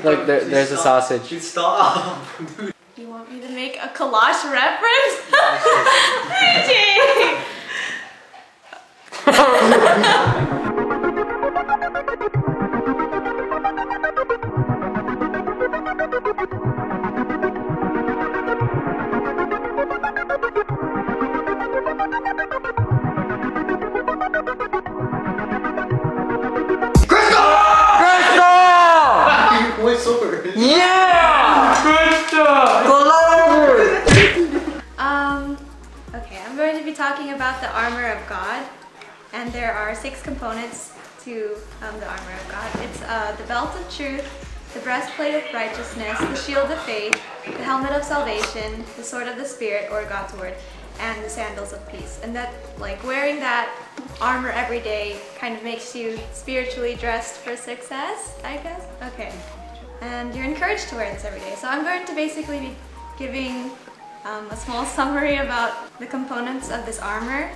Look, there, Please there's a sausage. Dude, stop. Dude. You want me to make a kolache reference? Gigi! going to be talking about the armor of God. And there are six components to um, the armor of God. It's uh, the belt of truth, the breastplate of righteousness, the shield of faith, the helmet of salvation, the sword of the spirit, or God's word, and the sandals of peace. And that, like, wearing that armor every day kind of makes you spiritually dressed for success, I guess? Okay. And you're encouraged to wear this every day. So I'm going to basically be giving um, a small summary about the components of this armor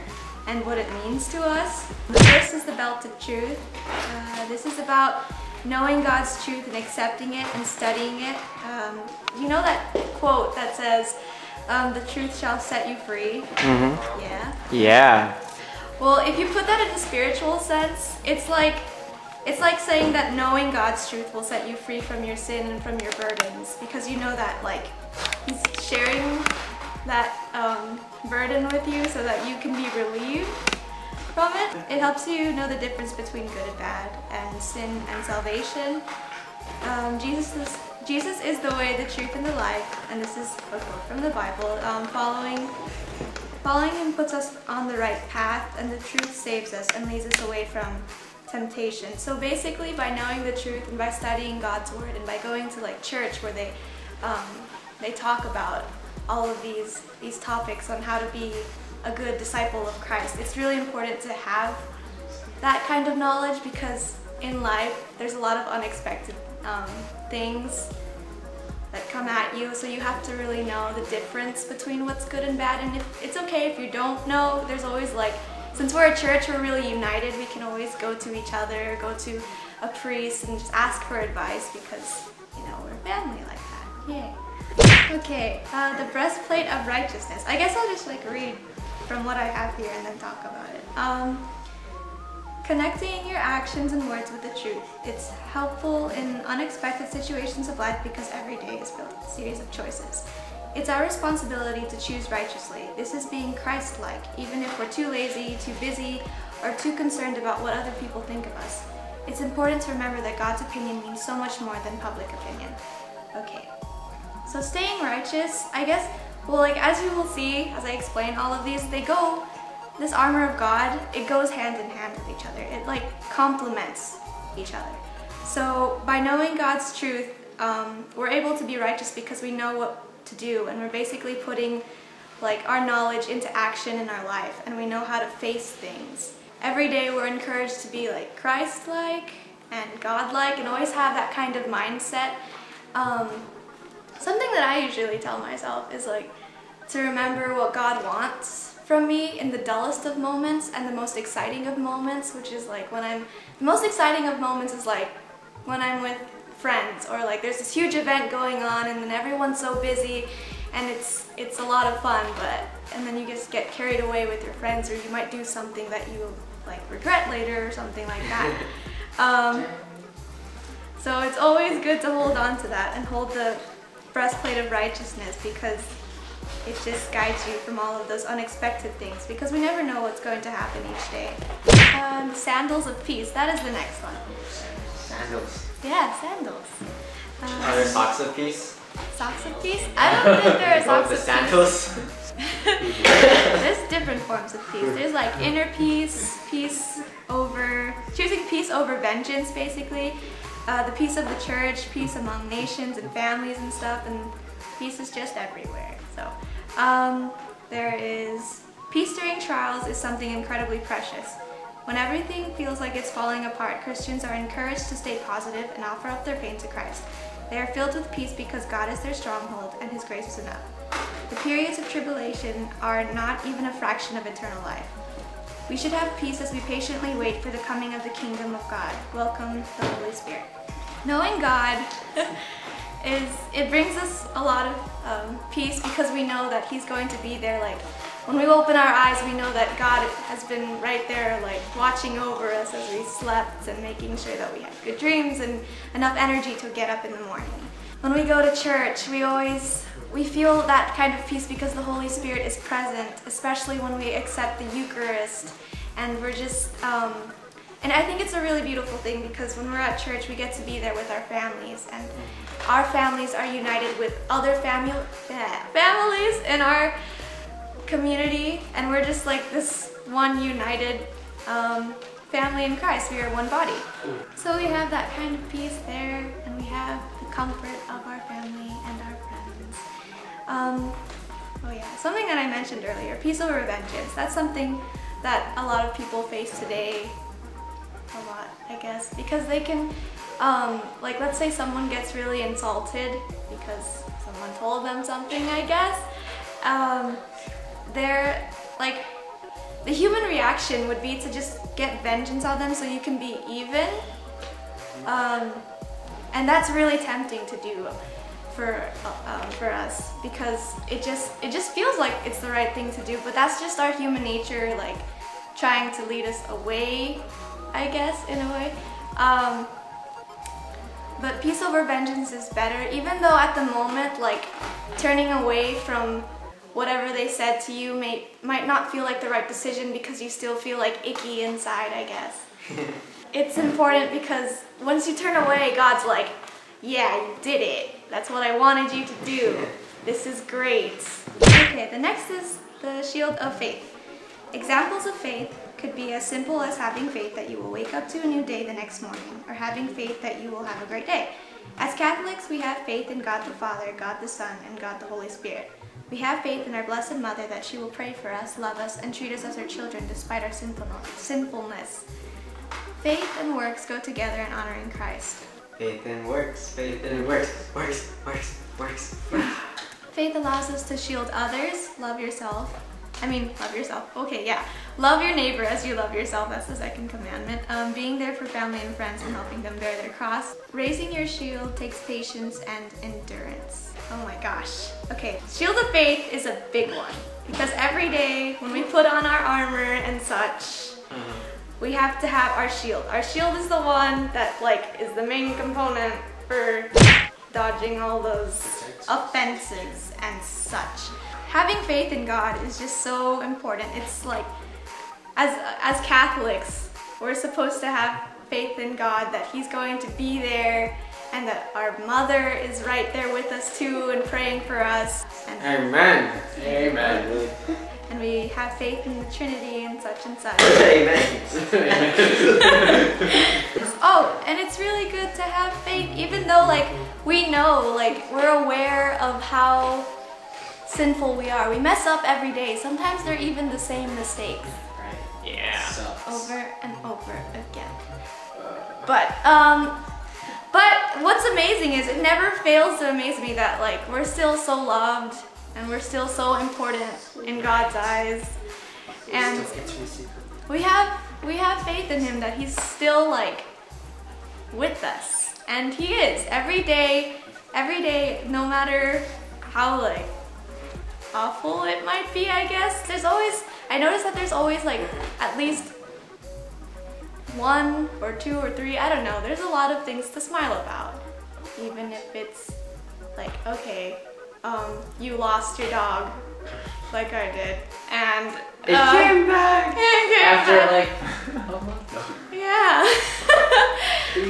and what it means to us. The first is the belt of truth. Uh, this is about knowing God's truth and accepting it and studying it. Um, you know that quote that says, um, the truth shall set you free? Mm-hmm. Yeah. Yeah. Well, if you put that in a spiritual sense, it's like it's like saying that knowing God's truth will set you free from your sin and from your burdens because you know that like he's sharing that um, burden with you so that you can be relieved from it. It helps you know the difference between good and bad and sin and salvation. Um, Jesus is Jesus is the way, the truth, and the life, and this is a quote from the Bible. Um, following Following him puts us on the right path, and the truth saves us and leads us away from temptation. So basically, by knowing the truth and by studying God's word and by going to like church where they um, they talk about all of these these topics on how to be a good disciple of Christ, it's really important to have that kind of knowledge because in life there's a lot of unexpected um, things that come at you. So you have to really know the difference between what's good and bad. And if, it's okay if you don't know there's always like since we're a church we're really united. We can always go to each other go to a priest and just ask for advice because you know we're family like that. Yay okay uh, the breastplate of righteousness i guess i'll just like read from what i have here and then talk about it um, Connecting your actions and words with the truth. It's helpful in unexpected situations of life because every day is with a series of choices. It's our responsibility to choose righteously. This is being Christ-like, even if we're too lazy, too busy, or too concerned about what other people think of us. It's important to remember that God's opinion means so much more than public opinion. Okay, so staying righteous, I guess, well, like as you will see as I explain all of these, they go this armor of God, it goes hand in hand with each other. It like complements each other. So by knowing God's truth, um, we're able to be righteous because we know what to do and we're basically putting like our knowledge into action in our life and we know how to face things. Every day we're encouraged to be like Christ-like and God-like and always have that kind of mindset. Um, something that I usually tell myself is like to remember what God wants from me in the dullest of moments and the most exciting of moments, which is like when I'm, the most exciting of moments is like when I'm with friends or like there's this huge event going on and then everyone's so busy and it's, it's a lot of fun, but, and then you just get carried away with your friends or you might do something that you like regret later or something like that. Um, so it's always good to hold on to that and hold the breastplate of righteousness because it just guides you from all of those unexpected things because we never know what's going to happen each day. Um, sandals of peace, that is the next one. Sandals. Yeah, sandals. Are Um, there socks of peace? socks of peace? I don't think there are socks the of sandals? peace. There's different forms of peace. There's like inner peace, peace over, choosing peace over vengeance basically. Uh, the peace of the church, peace among nations and families and stuff, and peace is just everywhere. So, um, there is peace during trials is something incredibly precious. When everything feels like it's falling apart, Christians are encouraged to stay positive and offer up their pain to Christ. They are filled with peace because God is their stronghold and His grace is enough. The periods of tribulation are not even a fraction of eternal life. We should have peace as we patiently wait for the coming of the kingdom of God. Welcome the Holy Spirit. knowing God is it brings us a lot of um, peace because we know that He's going to be there. Like when we open our eyes, we know that God has been right there, like watching over us as we slept and making sure that we had good dreams and enough energy to get up in the morning. When we go to church, we always we feel that kind of peace because the Holy Spirit is present, especially when we accept the Eucharist, and we're just. Um, and I think it's a really beautiful thing because when we're at church, we get to be there with our families, and our families are united with other family families in our community, and we're just like this one united um, family in Christ. We are one body. So we have that kind of peace there, and we have the comfort of our family and our friends. Um, oh yeah, something that I mentioned earlier, peace over vengeance. That's something that a lot of people face today a lot, I guess, because they can, um, like, let's say someone gets really insulted because someone told them something, I guess. Um, they're like, the human reaction would be to just get vengeance on them so you can be even. Um, and that's really tempting to do for uh, um, for us because it just it just feels like it's the right thing to do but that's just our human nature like trying to lead us away I guess, in a way. Um, but peace over vengeance is better, even though at the moment, like, turning away from whatever they said to you may, might not feel like the right decision because you still feel like icky inside, I guess. it's important because once you turn away, God's like, yeah, you did it. That's what I wanted you to do. This is great. Okay, the next is the shield of faith. Examples of faith could be as simple as having faith that you will wake up to a new day the next morning, or having faith that you will have a great day. As Catholics, we have faith in God the Father, God the Son, and God the Holy Spirit. We have faith in our Blessed Mother that she will pray for us, love us, and treat us as her children despite our sinfulness. Faith and works go together in honoring Christ. Faith and works, faith and works, works, works, works. Faith allows us to shield others, love yourself, I mean, love yourself. Okay, yeah. Love your neighbor as you love yourself. That's the second commandment. Um, being there for family and friends and helping them bear their cross. Raising your shield takes patience and endurance. Oh my gosh. Okay, shield of faith is a big one because every day when we put on our armor and such, we have to have our shield. Our shield is the one that like is the main component for dodging all those offenses and such having faith in God is just so important. It's like, as, as Catholics, we're supposed to have faith in God that He's going to be there and that our mother is right there with us too and praying for us. And, Amen. Amen. And we have faith in the Trinity and such and such. Amen. oh, and it's really good to have faith even though like we know, like we're aware of how sinful we are. We mess up every day. Sometimes they're even the same mistakes. Right. Yeah. Sucks. Over and over again. But, um, but what's amazing is it never fails to amaze me that like we're still so loved and we're still so important in God's eyes. And we have we have faith in him that he's still like with us. And he is every day, every day, no matter how like awful it might be, I guess. There's always, I notice that there's always like at least one or two or three, I don't know. There's a lot of things to smile about. Even if it's like, okay, um, you lost your dog, like I did, and It uh, came back! it came After back. like a month. yeah.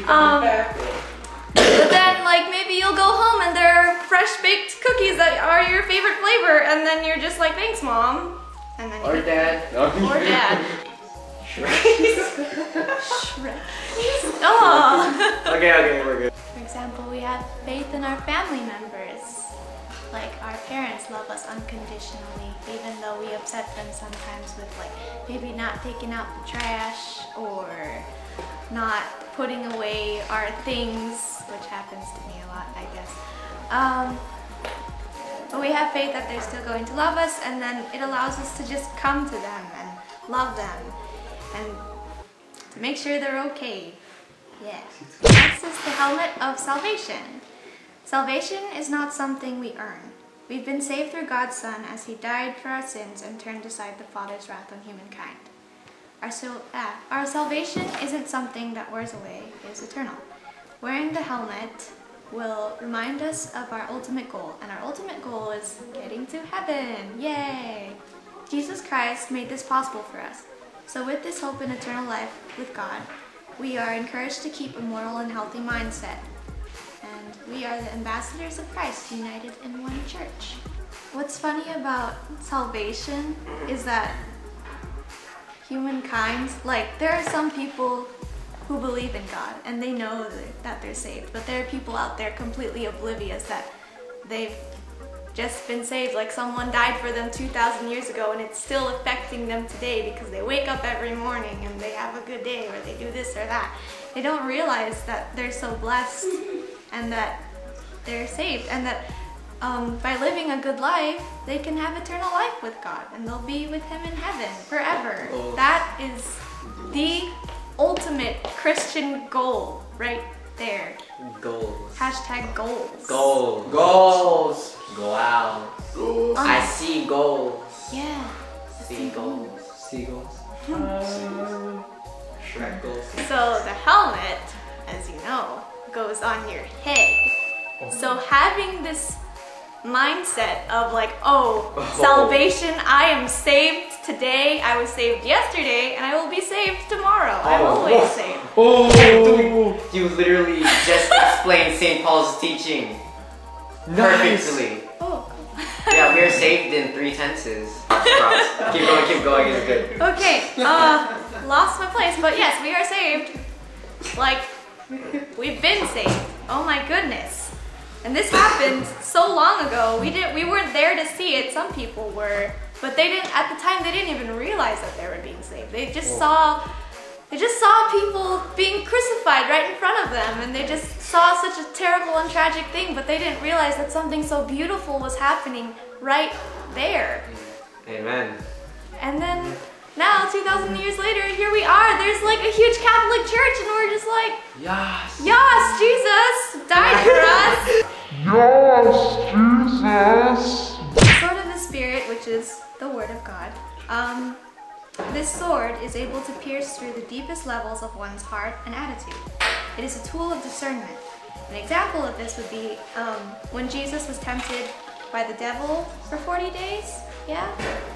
Um. But then, like, maybe you'll go home and there are fresh baked cookies that are your favorite flavor, and then you're just like, thanks, mom. And then Or dad. or dad. Shrek. Shrek. Oh. okay, okay, we're good. For example, we have faith in our family members. Like our parents love us unconditionally, even though we upset them sometimes with like maybe not taking out the trash or not putting away our things, which happens to me a lot, I guess. Um, but we have faith that they're still going to love us, and then it allows us to just come to them and love them and to make sure they're okay. Yeah. Next is the helmet of salvation. Salvation is not something we earn. We've been saved through God's Son as He died for our sins and turned aside the Father's wrath on humankind. Our, so, ah, our salvation isn't something that wears away, it is eternal. Wearing the helmet will remind us of our ultimate goal, and our ultimate goal is getting to heaven. Yay! Jesus Christ made this possible for us. So, with this hope in eternal life with God, we are encouraged to keep a moral and healthy mindset. We are the ambassadors of Christ united in one church. What's funny about salvation is that humankind, like, there are some people who believe in God and they know that they're saved, but there are people out there completely oblivious that they've just been saved, like someone died for them 2,000 years ago and it's still affecting them today because they wake up every morning and they have a good day or they do this or that. They don't realize that they're so blessed and that they're saved and that um, by living a good life, they can have eternal life with God and they'll be with Him in heaven forever. Oh. That is the ultimate Christian goal right there. Goals. Hashtag goals. Goals. Goals. Go out. Um, I see goals. yeah. See goals. Seagulls. Shrek goals. So the helmet, as you know, goes on your head. So having this mindset of like, oh, Oh. salvation, I am saved today, I was saved yesterday, and I will be saved tomorrow. I'm Oh. always saved. Oh. You literally just explained St. Paul's teaching Nice. perfectly. Oh, Yeah, we are saved in three tenses. Keep going, keep going, it's good. Okay, uh, lost my place, but yes, we are saved. Like, we've been saved. Oh my goodness. And this happened so long ago. We didn't, we weren't there to see it. Some people were, but they didn't. At the time, they didn't even realize that they were being saved. They just saw, they just saw people being crucified right in front of them, and they just saw such a terrible and tragic thing. But they didn't realize that something so beautiful was happening right there. Amen. And then now, 2,000 years later, here we are. There's like a huge Catholic church, and we're just like, Yes. yes, Jesus died for us. Yes, Jesus. Sword of the Spirit, which is the Word of God. Um, this sword is able to pierce through the deepest levels of one's heart and attitude. It is a tool of discernment. An example of this would be um, when Jesus was tempted by the devil for 40 days. Yeah?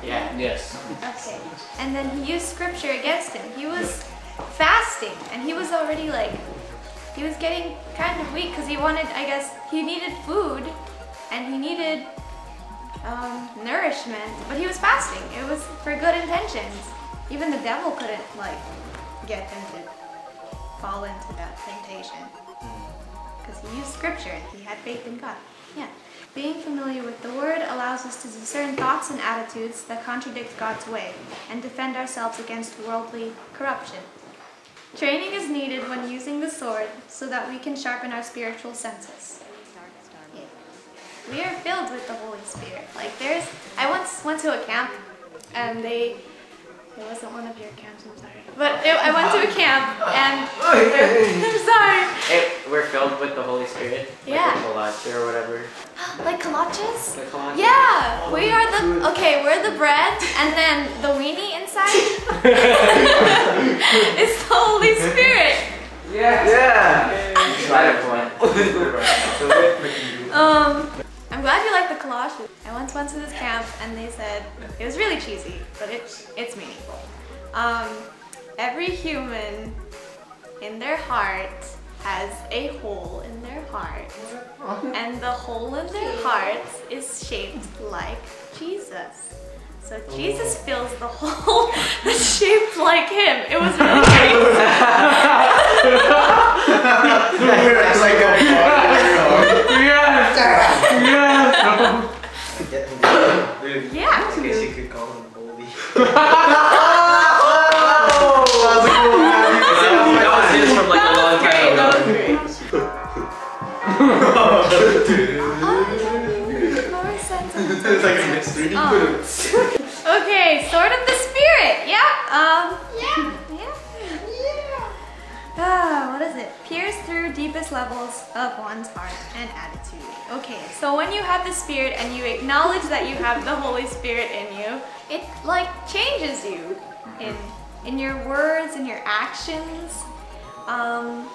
Yeah. Yes. Okay. And then he used scripture against him. He was fasting and he was already like, he was getting kind of weak because he wanted, I guess, he needed food and he needed um, nourishment, but he was fasting. It was for good intentions. Even the devil couldn't like get him to fall into that temptation because he used scripture and he had faith in God. Yeah. Being familiar with the word allows us to discern thoughts and attitudes that contradict God's way and defend ourselves against worldly corruption. Training is needed when using the sword so that we can sharpen our spiritual senses. Yeah. We are filled with the Holy Spirit. Like there's I once went to a camp and they it wasn't one of your camps, I'm sorry. But it, I went to a camp and I'm sorry. Hey, we're filled with the Holy Spirit. Yeah. Like a kolache or whatever. Like kolaches? The kolache? Yeah, we are the okay. We're the bread, and then the weenie inside it's the Holy Spirit. Yeah. Try it one. Like the kolaches. I once went to this camp, and they said it was really cheesy, but it it's meaningful. Um, every human in their heart has a hole in their heart, and the hole in their heart is shaped like Jesus. So Jesus fills the hole that's shaped like him. It was really great. Yeah. Levels of one's heart and attitude. Okay, so when you have the Spirit and you acknowledge that you have the Holy Spirit in you, it like changes you in in your words and your actions. Um,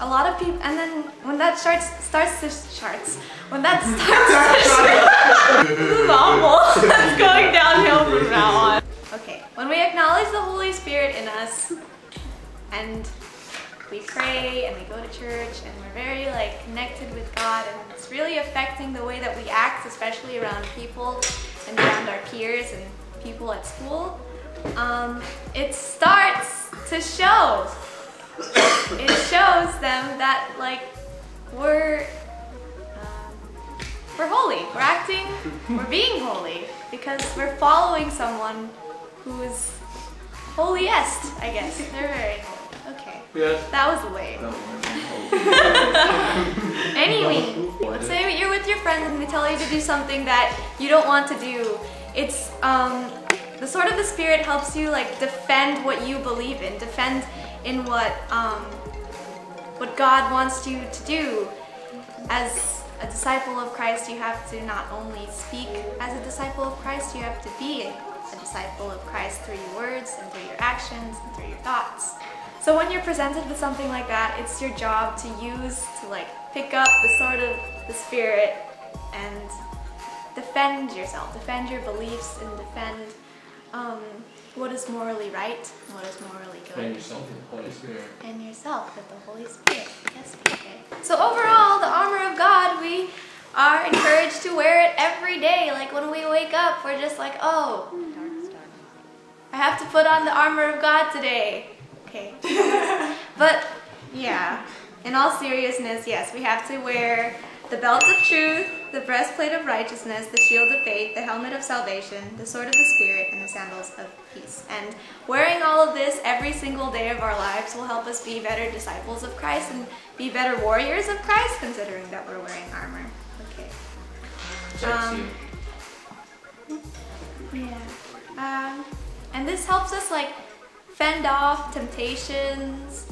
a lot of people, and then when that starts starts to charts, when that starts to this is awful. it's going downhill from now on. Okay, when we acknowledge the Holy Spirit in us, and we pray and we go to church and we're very like connected with God and it's really affecting the way that we act, especially around people and around our peers and people at school. Um, it starts to show. It shows them that like we're um, we're holy. We're acting. We're being holy because we're following someone who's holiest. I guess they're very. Yes. That was lame. anyway, say you're with your friends and they tell you to do something that you don't want to do. It's um, the sword of the spirit helps you like defend what you believe in, defend in what um, what God wants you to do. As a disciple of Christ, you have to not only speak as a disciple of Christ, you have to be a disciple of Christ through your words and through your actions and through your thoughts. So when you're presented with something like that, it's your job to use to like pick up the sword of the spirit and defend yourself, defend your beliefs and defend um, what is morally right and what is morally good. And yourself in the Holy Spirit. And yourself with the Holy Spirit. Yes, PK. So overall, the armor of God, we are encouraged to wear it every day. Like when we wake up, we're just like, oh, I have to put on the armor of God today. Okay. but yeah, in all seriousness, yes, we have to wear the belt of truth, the breastplate of righteousness, the shield of faith, the helmet of salvation, the sword of the Spirit, and the sandals of peace. And wearing all of this every single day of our lives will help us be better disciples of Christ and be better warriors of Christ, considering that we're wearing armor. Okay. Um. Yeah. Um, and this helps us like fend off temptations.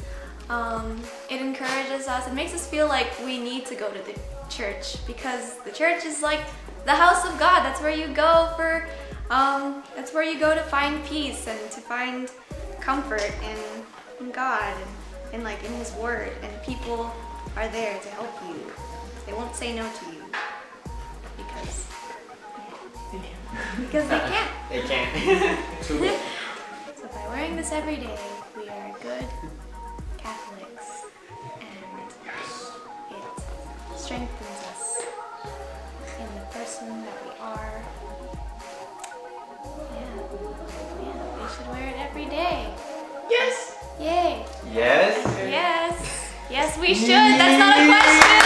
Um, it encourages us. It makes us feel like we need to go to the church because the church is like the house of God. That's where you go for. Um, that's where you go to find peace and to find comfort in, in God and in like in His Word. And people are there to help you. They won't say no to you because because they can't. They can't. Too bad. So by wearing this every day, we are good Catholics and it strengthens us in the person that we are. Yeah, yeah, we should wear it every day. Yes. Yay! yes. Yes! Yes, we should! That's not a question!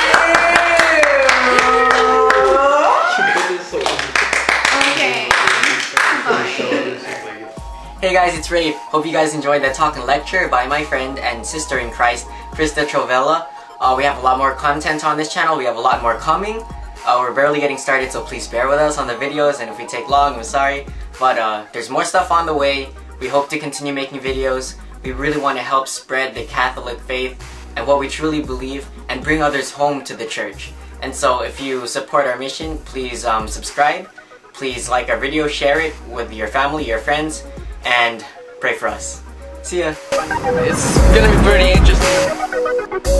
Hey guys, it's Ray. Hope you guys enjoyed that talk and lecture by my friend and sister in Christ, Krista Trovella. Uh, we have a lot more content on this channel. We have a lot more coming. Uh, we're barely getting started, so please bear with us on the videos. And if we take long, I'm sorry. But uh, there's more stuff on the way. We hope to continue making videos. We really want to help spread the Catholic faith and what we truly believe and bring others home to the church. And so if you support our mission, please um, subscribe. Please like our video, share it with your family, your friends, and pray for us. See ya. It's gonna be pretty interesting.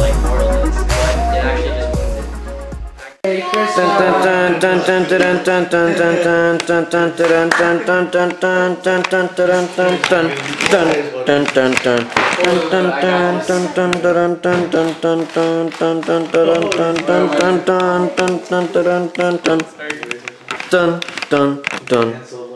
Like more or less, but it actually just wounded. Dun dun dun.